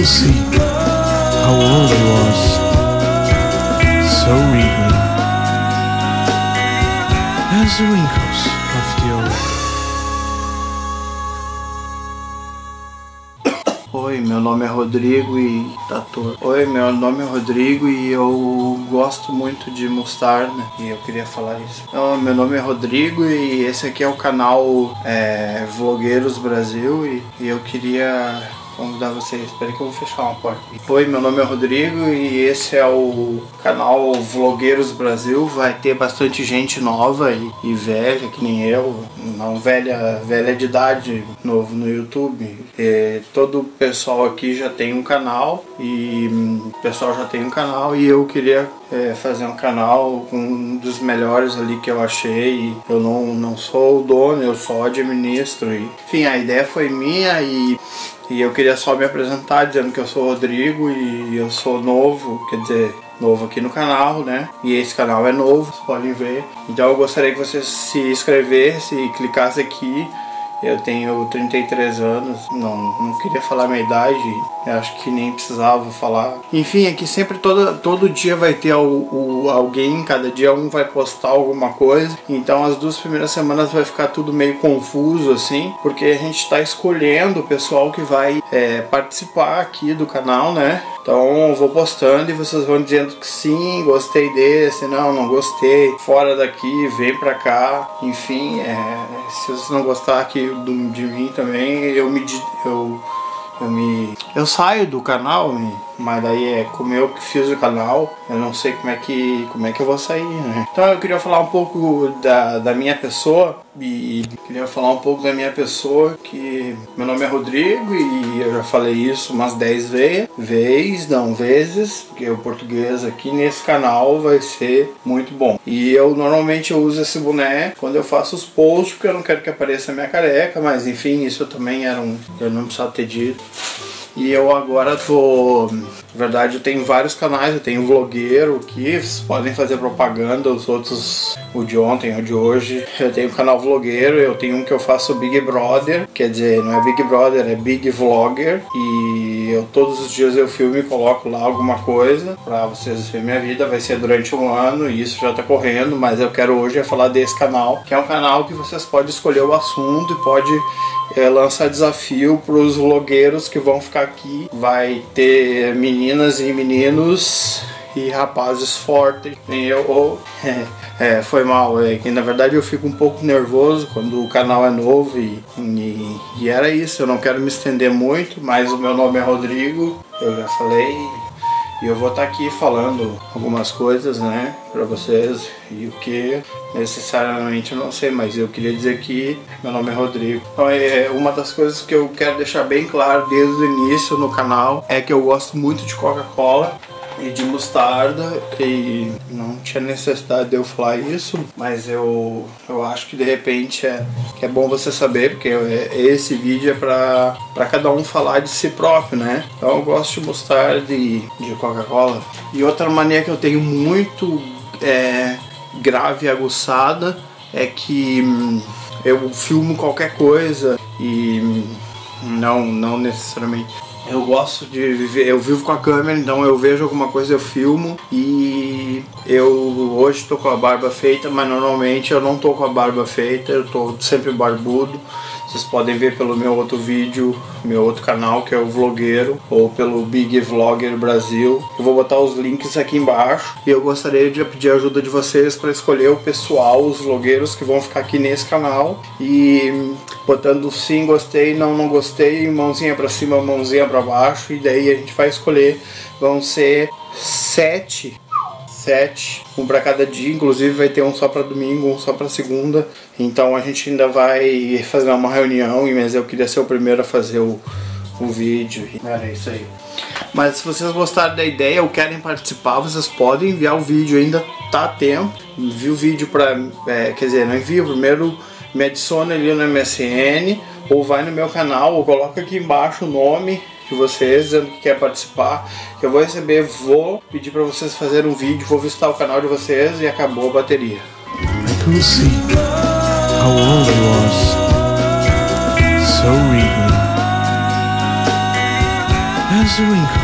see how old he was, so regal, as the wrinkles of the oak. Oi, meu nome é Rodrigo e tá torto. Oi, meu nome é Rodrigo e eu gosto muito de mostarda e eu queria falar isso. Então, meu nome é Rodrigo e esse aqui é o canal é, Vlogueiros Brasil e, e eu queria convidar vocês. Espera que eu vou fechar uma porta. Oi, meu nome é Rodrigo e esse é o canal Vlogueiros Brasil. Vai ter bastante gente nova e, e velha, que nem eu, não velha, velha de idade, novo no YouTube. E todo o pessoal aqui já tem um canal e o pessoal já tem um canal e eu queria é, fazer um canal um dos melhores ali que eu achei. Eu não, não sou o dono, eu só administro. E, enfim, a ideia foi minha e e eu queria só me apresentar dizendo que eu sou Rodrigo e eu sou novo, quer dizer, novo aqui no canal, né? E esse canal é novo, vocês podem ver. Então eu gostaria que você se inscrevesse e clicasse aqui. Eu tenho 33 anos, não, não queria falar minha idade, acho que nem precisava falar. Enfim, aqui sempre todo, todo dia vai ter o, o, alguém, cada dia um vai postar alguma coisa. Então as duas primeiras semanas vai ficar tudo meio confuso assim, porque a gente está escolhendo o pessoal que vai é, participar aqui do canal, né? Então vou postando e vocês vão dizendo que sim, gostei desse, não, não gostei, fora daqui, vem pra cá, enfim, é, se vocês não gostar aqui do, de mim também, eu me eu, eu me eu saio do canal, mas daí é como eu que fiz o canal, eu não sei como é que como é que eu vou sair, né? Então eu queria falar um pouco da, da minha pessoa e queria falar um pouco da minha pessoa, que meu nome é Rodrigo e eu já falei isso umas 10 vezes, vez, não vezes, porque o português aqui nesse canal vai ser muito bom. E eu normalmente eu uso esse boné quando eu faço os posts, porque eu não quero que apareça a minha careca, mas enfim, isso também era um. Eu não precisava ter dito. E eu agora tô. Na verdade, eu tenho vários canais. Eu tenho um vlogueiro que podem fazer propaganda. Os outros, o de ontem, o de hoje. Eu tenho um canal vlogueiro. Eu tenho um que eu faço Big Brother. Quer dizer, não é Big Brother, é Big Vlogger. E eu todos os dias eu filmo e coloco lá alguma coisa pra vocês verem minha vida. Vai ser durante um ano e isso já tá correndo. Mas eu quero hoje é falar desse canal, que é um canal que vocês podem escolher o assunto e pode é, lançar desafio para os vlogueiros que vão ficar aqui. Vai ter meninas e meninos e rapazes fortes, eu. Ou, é, é, foi mal, é que na verdade eu fico um pouco nervoso quando o canal é novo e, e, e era isso. Eu não quero me estender muito, mas o meu nome é Rodrigo, eu já falei. E eu vou estar aqui falando algumas coisas, né, para vocês e o que necessariamente eu não sei, mas eu queria dizer que meu nome é Rodrigo. Então, é uma das coisas que eu quero deixar bem claro desde o início no canal é que eu gosto muito de Coca-Cola e de mostarda e não tinha necessidade de eu falar isso, mas eu, eu acho que de repente é, que é bom você saber, porque esse vídeo é para cada um falar de si próprio, né? Então eu gosto de mostarda e de Coca-Cola. E outra mania que eu tenho muito é, grave e aguçada é que hum, eu filmo qualquer coisa e hum, não, não necessariamente eu gosto de viver, eu vivo com a câmera, então eu vejo alguma coisa, eu filmo e eu hoje tô com a barba feita, mas normalmente eu não tô com a barba feita, eu tô sempre barbudo. Vocês podem ver pelo meu outro vídeo, meu outro canal que é o Vlogueiro, ou pelo Big Vlogger Brasil. Eu vou botar os links aqui embaixo e eu gostaria de pedir a ajuda de vocês para escolher o pessoal, os vlogueiros que vão ficar aqui nesse canal e botando sim, gostei, não, não gostei, mãozinha para cima, mãozinha para baixo e daí a gente vai escolher. Vão ser sete sete, um para cada dia, inclusive vai ter um só para domingo, um só para segunda. Então a gente ainda vai fazer uma reunião, mas eu queria ser o primeiro a fazer o, o vídeo. Era isso aí. Mas se vocês gostaram da ideia ou querem participar, vocês podem enviar o vídeo, ainda tá a tempo. Envia o vídeo para, é, quer dizer, não envia, primeiro me adiciona ali no MSN ou vai no meu canal ou coloca aqui embaixo o nome de vocês dizendo que quer participar. Eu vou receber, vou pedir para vocês fazerem um vídeo, vou visitar o canal de vocês e acabou a bateria. Was, so regal, as the old.